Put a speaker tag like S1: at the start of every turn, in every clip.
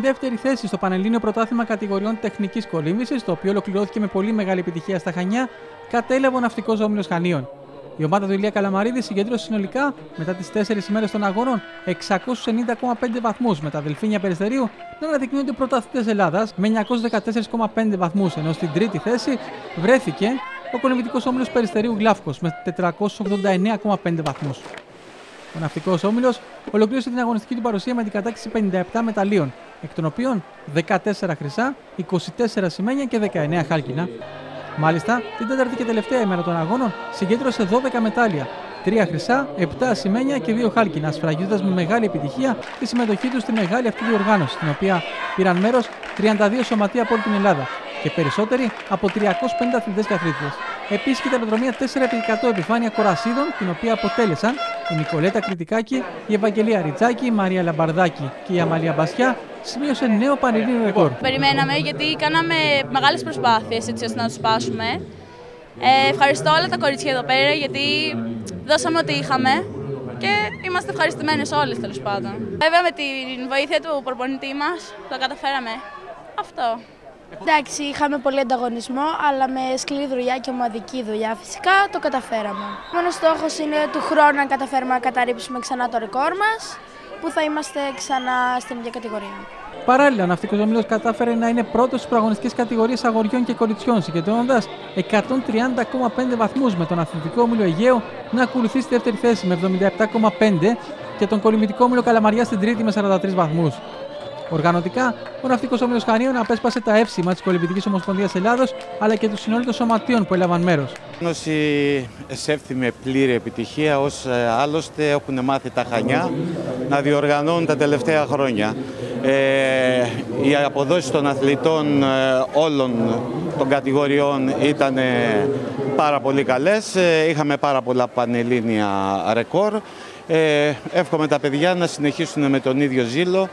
S1: δεύτερη θέση στο Πανελλήνιο Πρωτάθλημα Κατηγοριών Τεχνικής Κολύμβησης, το οποίο ολοκληρώθηκε με πολύ μεγάλη επιτυχία στα Χανιά, κατέλαβε ο ναυτικός όμιλος Χανίων. Η ομάδα του Ηλία Καλαμαρίδη συγκέντρωσε συνολικά μετά τις 4 ημέρες των αγώνων 690,5 βαθμούς, με τα Δελφίνια Περιστερίου να αναδεικνύονται πρωταθλητές Ελλάδας με 914,5 βαθμούς, ενώ στην τρίτη θέση βρέθηκε ο κολυμβητικό όμιλος Περιστερίου Γλάφκος με 489,5 βαθμούς. Ο ναυτικός όμιλος ολοκλήρωσε την αγωνιστική του παρουσία με την κατάκτηση 57 μεταλλίων, εκ των οποίων 14 χρυσά, 24 σημαίνια και 19 χάλκινα. Μάλιστα, την τέταρτη και τελευταία ημέρα των αγώνων συγκέντρωσε 12 μετάλλια, 3 χρυσά, 7 σημαίνια και 2 χάλκινα, σφραγίζοντας με μεγάλη επιτυχία τη συμμετοχή τους στη μεγάλη αυτή διοργάνωση, στην οποία πήραν μέρος 32 σωματεία από όλη την Ελλάδα και περισσότεροι από 350 αθλητές και αθλήτριε. Επίσης, ήταν μια 4 επί 100 επιφάνεια κορασίδων, την οποία αποτέλεσαν η Νικολέτα Κριτικάκη, η Ευαγγελία Ριτσάκη, η Μαρία Λαμπαρδάκη και η Αμαλία Μπασιά σημείωσε νέο πανελλήνιο ρεκόρ.
S2: Περιμέναμε γιατί κάναμε μεγάλες προσπάθειες έτσι ώστε να τους σπάσουμε. Ε, ευχαριστώ όλα τα κορίτσια εδώ πέρα γιατί δώσαμε ό,τι είχαμε και είμαστε ευχαριστημένες όλες τέλος πάντων. Βέβαια με την βοήθεια του προπονητή μας το καταφέραμε. Αυτό.
S3: Εντάξει, είχαμε πολύ ανταγωνισμό, αλλά με σκληρή δουλειά και ομαδική δουλειά φυσικά το καταφέραμε. Μόνος στόχος είναι του χρόνου να καταφέρουμε να καταρρύψουμε ξανά το ρεκόρ μας, που θα είμαστε ξανά στην ίδια κατηγορία.
S1: Παράλληλα, ο ναυτικός ομίλος κατάφερε να είναι πρώτος στις προαγωνιστικές κατηγορίες αγοριών και κοριτσιών, συγκεντρώνοντας 130,5 βαθμούς με τον αθλητικό όμιλο Αιγαίο να ακολουθεί στη δεύτερη θέση με 77,5 και τον κολυμβητικό όμιλο Καλαμαριά στην τρίτη με 43 βαθμούς. Οργανωτικά, ο Ναυτικός Όμιλος Χανίων απέσπασε τα εύσημα της Κολυμπητικής Ομοσπονδίας Ελλάδος αλλά και τους συνόλου των σωματείων που έλαβαν μέρος.
S4: Η Ένωση εσέφθη με πλήρη επιτυχία, ως ε, άλλωστε έχουν μάθει τα Χανιά να διοργανώνουν τα τελευταία χρόνια. Ε, οι αποδόσεις των αθλητών ε, όλων των κατηγοριών ήταν πάρα πολύ καλές. Ε, είχαμε πάρα πολλά πανελλήνια ρεκόρ. Ε, εύχομαι τα παιδιά να συνεχίσουν με τον ίδιο ζήλο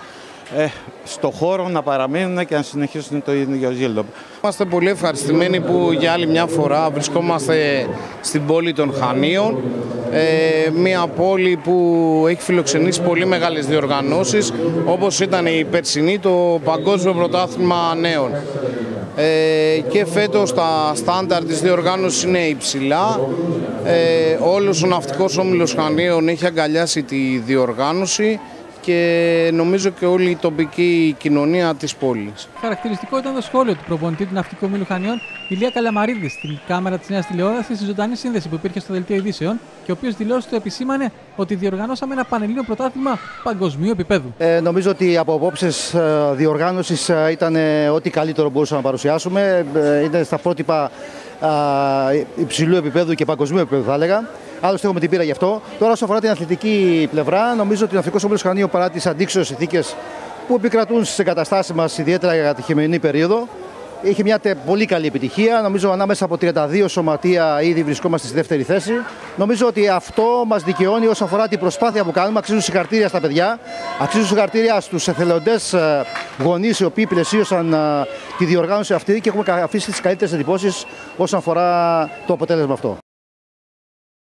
S4: ε, στο χώρο να παραμείνουν και να συνεχίσουν το ίδιο ζήλο.
S5: Είμαστε πολύ ευχαριστημένοι που για άλλη μια φορά βρισκόμαστε στην πόλη των Χανίων. Ε, μια πόλη που έχει φιλοξενήσει πολύ μεγάλες διοργανώσεις όπως ήταν η περσινή το Παγκόσμιο Πρωτάθλημα Νέων. Ε, και φέτος τα στάνταρ της διοργάνωσης είναι υψηλά. Ε, όλος ο ναυτικός όμιλος Χανίων έχει αγκαλιάσει τη διοργάνωση και νομίζω και όλη η τοπική κοινωνία της πόλης.
S1: Χαρακτηριστικό ήταν το σχόλιο του προπονητή του Ναυτικού Μήλου Χανιών, Ηλία Καλαμαρίδη, στην κάμερα της Νέας Τηλεόρασης, στη ζωντανή σύνδεση που υπήρχε στο δελτίο ειδήσεων και ο οποίος δηλώσει το επισήμανε ότι διοργανώσαμε ένα πανελλήνιο πρωτάθλημα παγκοσμίου επίπεδου.
S6: Ε, νομίζω ότι από απόψε διοργάνωσης ε, ήταν ε, ό,τι καλύτερο μπορούσαμε να παρουσιάσουμε. Ε, είναι στα πρότυπα υψηλού επίπεδου και παγκοσμίου επίπεδου, θα έλεγα. Άλλωστε, έχουμε την πείρα γι' αυτό. Τώρα, όσον αφορά την αθλητική πλευρά, νομίζω ότι ο Αθλητικός Όμιλο Χανίου παρά τις αντίξωες συνθήκες που επικρατούν στις εγκαταστάσεις μας, ιδιαίτερα για τη χειμερινή περίοδο, Είχε μια πολύ καλή επιτυχία. Νομίζω ανάμεσα από 32 σωματεία ήδη βρισκόμαστε στη δεύτερη θέση. Νομίζω ότι αυτό μας δικαιώνει όσον αφορά την προσπάθεια που κάνουμε. Αξίζουν συγχαρητήρια στα παιδιά, αξίζουν συγχαρητήρια στους εθελοντές ε, γονείς οι οποίοι πλαισίωσαν ε, τη διοργάνωση αυτή και έχουμε αφήσει τις καλύτερες εντυπώσεις όσον αφορά το αποτέλεσμα αυτό.